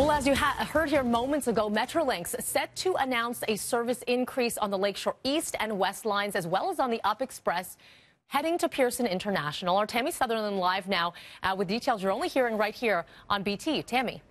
Well, as you heard here moments ago, Metrolinx set to announce a service increase on the Lakeshore East and West lines, as well as on the Up Express heading to Pearson International. Our Tammie Sutherland live now uh, with details you're only hearing right here on BT. Tammie.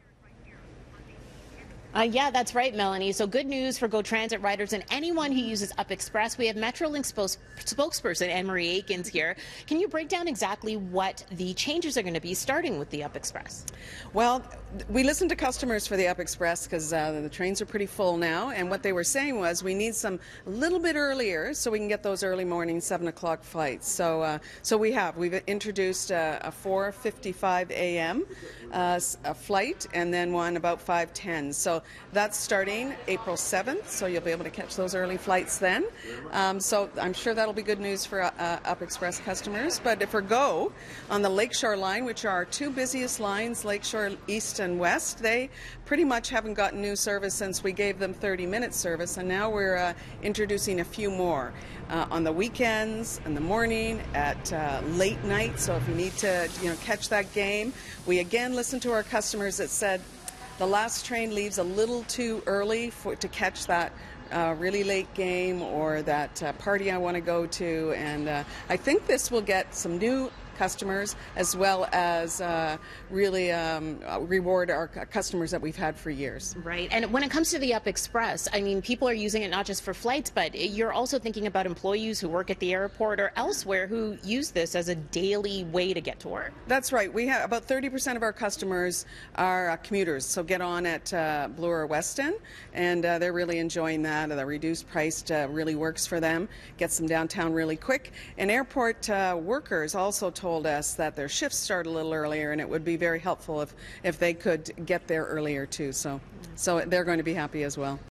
Uh, yeah, that's right, Melanie. So good news for Go Transit riders and anyone who uses Up Express. We have Metrolinx spokesperson Anne-Marie Aikins here. Can you break down exactly what the changes are going to be starting with the Up Express? Well, we listened to customers for the Up Express because uh, the trains are pretty full now, and what they were saying was we need some a little bit earlier so we can get those early morning seven o'clock flights. So, uh, so we have we've introduced a, a 4:55 a.m. Uh, a flight, and then one about 5:10. So that's starting April 7th, so you'll be able to catch those early flights then. Um, so I'm sure that'll be good news for uh, Up Express customers. But for Go, on the Lakeshore line, which are our two busiest lines, Lakeshore East and West, they pretty much haven't gotten new service since we gave them 30 minute service, and now we're uh, introducing a few more. Uh, on the weekends, in the morning, at uh, late night. So if you need to, you know, catch that game, we again listen to our customers that said the last train leaves a little too early for, to catch that uh, really late game or that uh, party I want to go to. And uh, I think this will get some new customers as well as uh, really um, reward our customers that we've had for years. Right. And when it comes to the Up Express, I mean, people are using it not just for flights, but you're also thinking about employees who work at the airport or elsewhere who use this as a daily way to get to work. That's right. We have about 30% of our customers are uh, commuters, so get on at uh, Bloor or Weston, and uh, they're really enjoying that. The reduced price uh, really works for them, gets them downtown really quick. And airport uh, workers also told told us that their shifts start a little earlier, and it would be very helpful if, if they could get there earlier too. So, so they're going to be happy as well.